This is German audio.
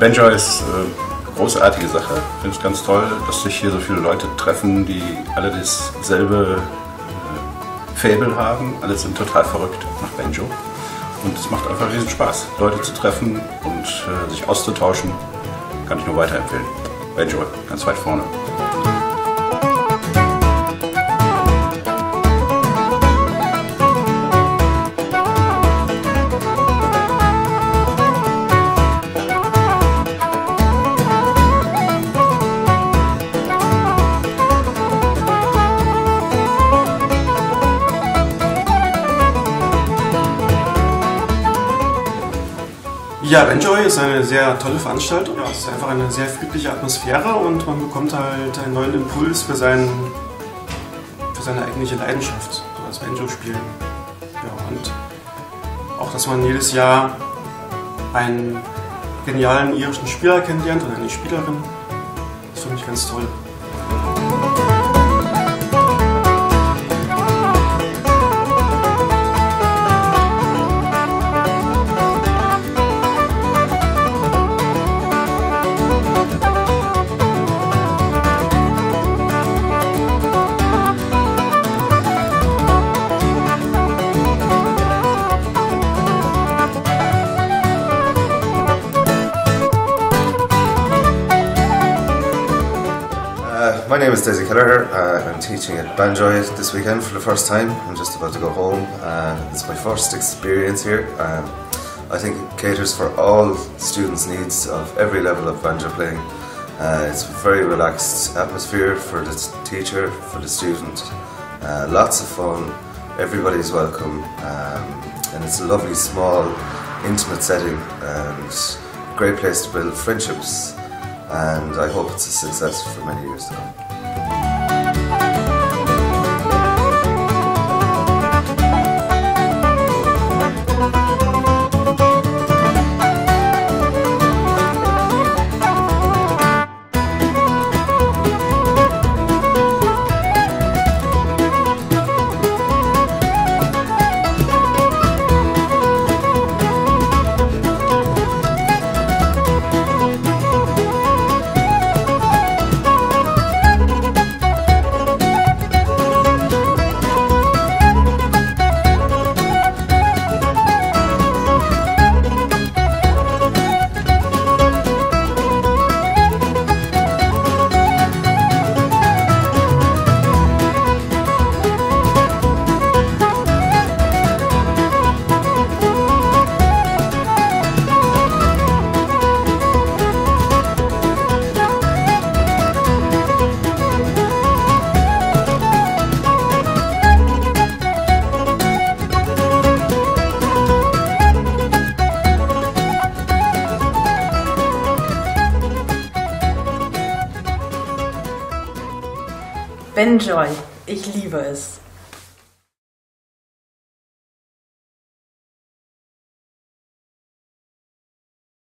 Benjoy ist eine äh, großartige Sache. Ich finde es ganz toll, dass sich hier so viele Leute treffen, die alle dasselbe äh, Fable haben. Alle sind total verrückt nach Benjo. Und es macht einfach riesen Spaß, Leute zu treffen und äh, sich auszutauschen. Kann ich nur weiterempfehlen. Benjo, ganz weit vorne. Ja, Enjoy ist eine sehr tolle Veranstaltung. Ja, es ist einfach eine sehr friedliche Atmosphäre und man bekommt halt einen neuen Impuls für, seinen, für seine eigentliche Leidenschaft, so das Banjo-Spielen. Ja, und auch, dass man jedes Jahr einen genialen irischen Spieler kennenlernt oder eine Spielerin, das finde ich ganz toll. My name is Daisy Kelleher. Uh, I'm teaching at Banjoy this weekend for the first time. I'm just about to go home. Uh, it's my first experience here. Um, I think it caters for all students' needs of every level of banjo playing. Uh, it's a very relaxed atmosphere for the teacher, for the student. Uh, lots of fun. Everybody's welcome, um, and it's a lovely, small, intimate setting and great place to build friendships and I hope it's a success for many years to come. Benjoy, ich liebe es.